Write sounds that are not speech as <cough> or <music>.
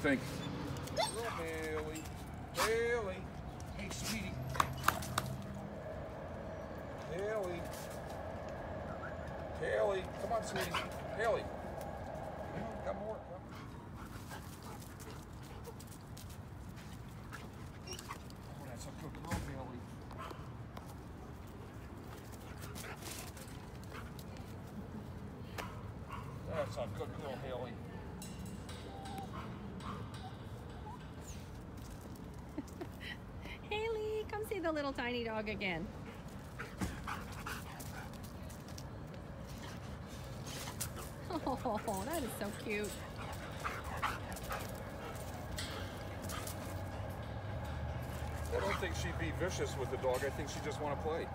think? Hailey. Hailey. Hey, sweetie. Hailey. Hailey. Come on, sweetie. Hailey. Come more. Come. Oh, that's a good girl, Hailey. That's a good girl, Hailey. Hailey, come see the little tiny dog again. <laughs> Oh, that is so cute. I don't think she'd be vicious with the dog. I think she just want to play.